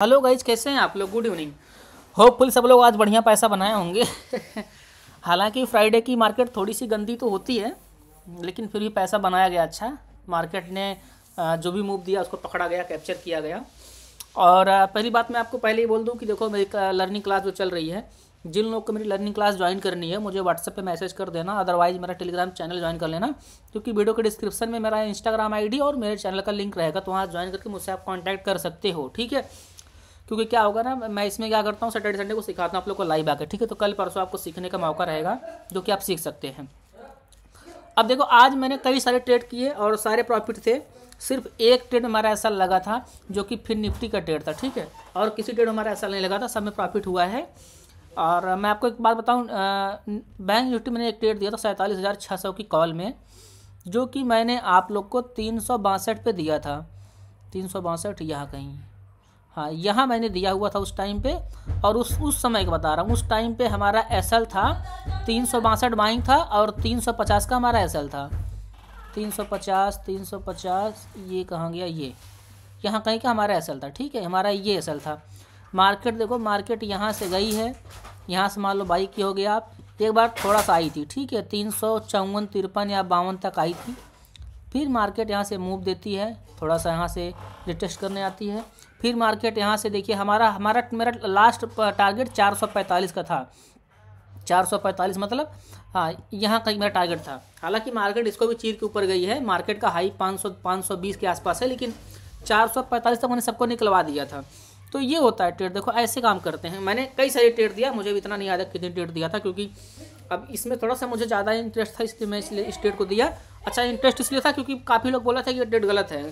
Hello guys कैसे हैं आप लोग? गुड इवनिंग होपफुल सब लोग आज बढ़िया पैसा बनाए होंगे। हालाँकि फ्राइडे की मार्केट थोड़ी सी गंदी तो होती है, लेकिन फिर भी पैसा बनाया गया अच्छा। मार्केट ने जो भी मूव दिया, उसको पकड़ा गया कैप्चर किया गया। और पहली बात मैं आपको पहले ही बोल दूँ कि देखो, मेरी लर्निंग क्लास जो चल रही है, जिन लोग को मेरी लर्निंग क्लास ज्वाइन करनी है, मुझे व्हाट्सएप पे मैसेज कर देना अदरवाइज़ मेरा टेलीग्राम चैनल ज्वाइन कर लेना, क्योंकि वीडियो के डिस्क्रिप्शन में मेरा इंस्टाग्राम आईडी और मेरे चैनल का लिंक रहेगा तो वहाँ ज्वाइन करके मुझसे आप कॉन्टैक्ट कर सकते हो, ठीक है? क्योंकि क्या होगा ना, मैं इसमें क्या करता हूँ सैटरडे संडे को सिखाता हूँ आप लोग को लाइव आकर, ठीक है? तो कल परसों आपको सीखने का मौका रहेगा, जो कि आप सीख सकते हैं। अब देखो, आज मैंने कई सारे ट्रेड किए और सारे प्रॉफिट थे। सिर्फ़ एक ट्रेड हमारा ऐसा लगा था, जो कि फिर निफ्टी का ट्रेड था, ठीक है? और किसी ट्रेड हमारा ऐसा नहीं लगा था, सब में प्रॉफिट हुआ है। और मैं आपको एक बात बताऊँ बैंक निफ्टी मैंने एक ट्रेड दिया था, सैंतालीस हज़ार छः सौ की कॉल में, जो कि मैंने आप लोग को तीन सौ बासठ पर दिया था। तीन सौ बासठ यहाँ कहीं। हाँ यहाँ मैंने दिया हुआ था उस टाइम पे, और उस उस समय का बता रहा हूँ, उस टाइम पे हमारा एसएल था, तीन सौ बासठ बाइंग था, और तीन सौ पचास का हमारा एसएल था। तीन सौ पचास, तीन सौ पचास, ये कहाँ गया? ये। यहाँ कहीं का हमारा एसएल था, ठीक है? हमारा ये एसएल था। मार्केट देखो मार्केट यहाँ से गई है। यहाँ से मान लो बाई की हो गया आप। एक बार थोड़ा सा आई थी, ठीक है? तीन सौ चौवन तिरपन या बावन तक आई थी। फिर मार्केट यहाँ से मूव देती है, थोड़ा सा यहाँ से रिटेस्ट करने आती है। फिर मार्केट यहाँ से देखिए, हमारा हमारा, मेरा लास्ट टारगेट 445 का था। 445 मतलब हाँ यहाँ का मेरा टारगेट था। हालाँकि मार्केट इसको भी चीर के ऊपर गई है, मार्केट का हाई 500 520 के आसपास है, लेकिन 445 तक मैंने सबको निकलवा दिया था। तो ये होता है ट्रेड, देखो ऐसे काम करते हैं। मैंने कई सारे ट्रेड दिया, मुझे भी इतना नहीं याद है कितने ट्रेड दिया था, क्योंकि अब इसमें थोड़ा सा मुझे ज़्यादा इंटरेस्ट था, इसलिए मैं इसलिए इस डेट को दिया। अच्छा इंटरेस्ट इसलिए था क्योंकि काफ़ी लोग बोला था कि ये ट्रेड गलत है।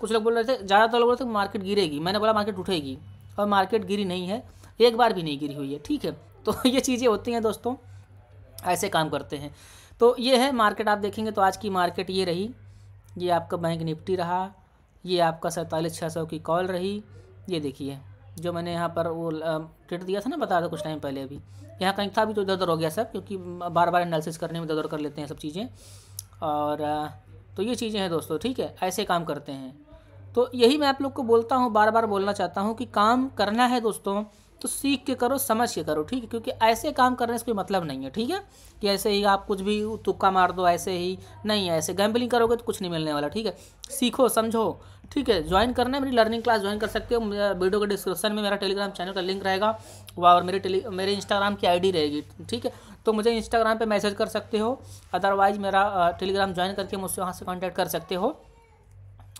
कुछ लोग बोल रहे थे, ज़्यादातर लोग बोल रहे थे मार्केट गिरेगी। मैंने बोला मार्केट उठेगी। और मार्केट गिरी नहीं है। एक बार भी नहीं गिरी हुई है, ठीक है? तो ये चीज़ें होती हैं दोस्तों, ऐसे काम करते हैं। तो ये है मार्केट आप देखेंगे तो आज की मार्केट ये रही। ये आपका बैंक निफ्टी रहा। ये आपका सैंतालीस छः सौ की कॉल रही। ये देखिए, जो मैंने यहाँ पर वो ट्रेड दिया था ना, बता दो कुछ टाइम पहले अभी। यहाँ कहीं था भी तो इधर उधर हो गया सब, क्योंकि बार बार एनालिसिस करने में इधर कर लेते हैं सब चीज़ें। और तो ये चीज़ें हैं दोस्तों, ठीक है? ऐसे काम करते हैं। तो यही मैं आप लोग को बोलता हूँ बार बार बोलना चाहता हूँ कि काम करना है दोस्तों तो सीख के करो, समझ के करो, ठीक है? क्योंकि ऐसे काम करने से कोई मतलब नहीं है, ठीक है? कि ऐसे ही आप कुछ भी तुक्का मार दो, ऐसे ही नहीं है, ऐसे गैम्बलिंग करोगे तो कुछ नहीं मिलने वाला, ठीक है? सीखो, समझो, ठीक है? ज्वाइन करना है मेरी लर्निंग क्लास ज्वाइन कर सकते हो। वीडियो के डिस्क्रिप्शन में मेरा टेलीग्राम चैनल का लिंक रहेगा और मेरे टेली मेरे इंस्टाग्राम की आईडी रहेगी, ठीक है? तो मुझे इंस्टाग्राम पे मैसेज कर सकते हो अदरवाइज़ मेरा टेलीग्राम ज्वाइन करके मुझसे वहाँ से कॉन्टैक्ट कर सकते हो।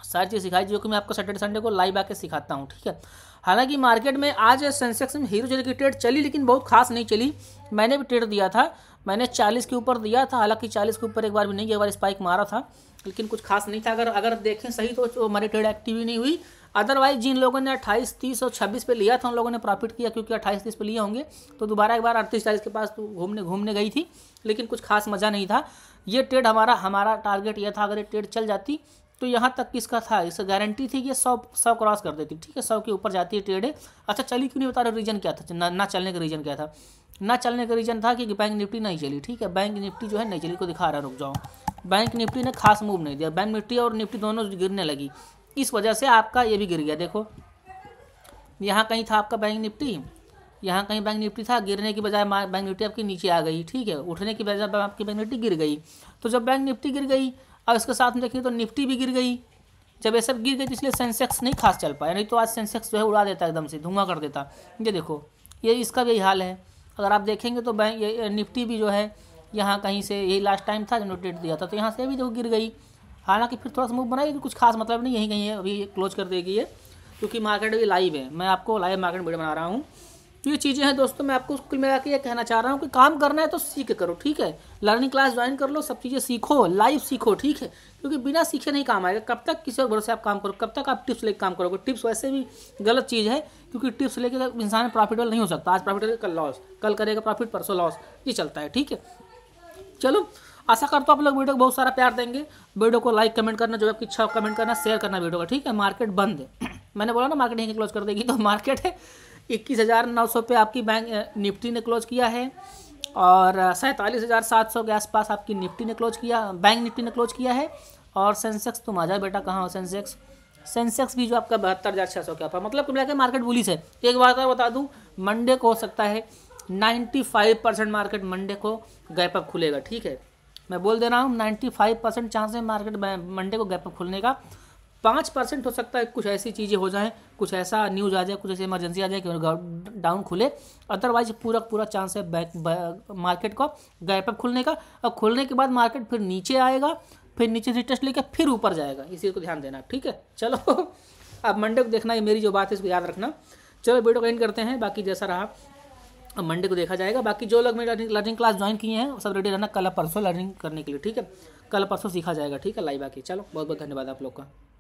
सारी चीज़ सिखाई, जो कि मैं आपको सैटरडे संडे को लाइव आके सिखाता हूँ, ठीक है? हालाँकि मार्केट में आज सेंसेक्स में हीरो जैसे की ट्रेड चली, लेकिन बहुत खास नहीं चली। मैंने भी ट्रेड दिया था। मैंने 40 के ऊपर दिया था, हालाँकि 40 के ऊपर एक बार भी नहीं, एक बार स्पाइक मारा था, लेकिन कुछ खास नहीं था। अगर अगर देखें सही तो हमारी ट्रेड एक्टिव ही नहीं हुई। अदरवाइज़ जिन लोगों ने अट्ठाईस, तीस और छब्बीस पे लिया था, उन लोगों ने प्रॉफिट किया, क्योंकि अट्ठाईस, तीस पे लिए होंगे तो दोबारा एक बार अड़तीस, चालीस के पास तो घूमने घूमने गई थी, लेकिन कुछ खास मज़ा नहीं था। ये ट्रेड हमारा हमारा टारगेट यह था, अगर ये ट्रेड चल जाती तो यहाँ तक किसका था इसे गारंटी थी कि सौ सौ क्रॉस कर देती। ठीक है सौ के ऊपर जाती है ट्रेड अच्छा चली क्यों नहीं बता रहे? रीजन क्या था? ना, ना चलने का रीजन क्या था? ना चलने का रीजन था कि बैंक निफ्टी नहीं चली। ठीक है बैंक निफ्टी जो है नहीं चली। को दिखा रहा रुक जाओ। बैंक निफ्टी ने खास मूव नहीं दिया। बैंक निफ्टी और निफ्टी दोनों गिरने लगी। इस वजह से आपका ये भी गिर गया। देखो यहाँ कहीं था आपका बैंक निफ्टी यहाँ कहीं बैंक निफ्टी था। गिरने की बजाय बैंक निफ्टी आपकी नीचे आ गई। ठीक है उठने की बजाय आपकी बैंक निफ्टी गिर गई। तो जब बैंक निफ्टी गिर गई और इसके साथ में देखें तो निफ्टी भी गिर गई। जब ये सब गिर गई तो इसलिए सेंसेक्स नहीं खास चल पाया। नहीं तो आज सेंसेक्स जो है उड़ा देता एकदम से, धुआँ कर देता। ये देखो, ये इसका भी हाल है। अगर आप देखेंगे तो बैंक, ये निफ्टी भी जो है, यहाँ कहीं से, यही लास्ट टाइम था जो नोटेट दिया था तो यहाँ से भी देखो गिर गई। हालाँकि फिर थोड़ा सा मूव बनाएगी कुछ खास मतलब नहीं, यहीं कहीं है, अभी क्लोज कर देगी ये, क्योंकि मार्केट अभी लाइव है। मैं आपको लाइव मार्केट वीडियो बना रहा हूँ। ये चीज़ें हैं दोस्तों, मैं आपको कुल मिला के ये कहना चाह रहा हूँ कि काम करना है तो सीख करो, ठीक है? लर्निंग क्लास ज्वाइन कर लो, सब चीज़ें सीखो लाइव सीखो, ठीक है? क्योंकि बिना सीखे नहीं काम आएगा। कब तक किसी और भरोसे आप काम करो, कब तक आप टिप्स लेकर काम करोगे? टिप्स वैसे भी गलत चीज़ है, क्योंकि टिप्स लेकर इंसान प्रॉफिटेबल नहीं हो सकता। आज प्रॉफिटेबल कल लॉस कल करेगा प्रॉफिट परसों लॉस ये चलता है, ठीक है? चलो, आशा करता हूँ आप लोग वीडियो को बहुत सारा प्यार देंगे। वीडियो को लाइक कमेंट करना, जो आपकी इच्छा कमेंट करना शेयर करना वीडियो का, ठीक है? मार्केट बंद है। मैंने बोला ना मार्केट यहीं क्लोज कर देगी तो मार्केट है। इक्कीस हज़ार नौ सौ पे आपकी बैंक निफ्टी ने क्लोज किया है और सैंतालीस हज़ार सात सौ के आसपास आपकी निफ्टी ने क्लोज किया, बैंक निफ्टी ने क्लोज किया है और सेंसेक्स, तुम आ जाए बेटा कहाँ हो सेंसेक्स? सेंसेक्स भी जो आपका बहत्तर हज़ार छः सौ के ऊपर मतलब कुल मिलाकर मार्केट बुलिस है। एक बार और बता दूँ मंडे को हो सकता है 95 परसेंट मार्केट मंडे को गैप अप खुलेगा, ठीक है? मैं बोल दे रहा हूँ 95 परसेंट चांस है मार्केट मंडे को गैप अप खुलने का। पाँच परसेंट हो सकता है कुछ ऐसी चीज़ें हो जाएँ, कुछ ऐसा न्यूज़ आ जाए, कुछ ऐसी इमरजेंसी आ जाए कि डाउन खुले। अदरवाइज़ पूरा पूरा चांस है बैक मार्केट का गैप अप खुलने का। और खुलने के बाद मार्केट फिर नीचे आएगा, फिर नीचे से टेस्ट लेकर फिर ऊपर जाएगा। इसी को ध्यान देना, ठीक है? चलो, अब मंडे को देखना है मेरी जो बात है, इसको याद रखना। चलो वीडियो को एंड करते हैं, बाकी जैसा रहा, अब मंडे को देखा जाएगा। बाकी जो लोग मेरी लर्निंग क्लास ज्वाइन किए हैं, सब रेडी रहना कल परसों लर्निंग करने के लिए, ठीक है? कल परसों सीखा जाएगा, ठीक है? लाइव आके। चलो बहुत बहुत धन्यवाद आप लोग का।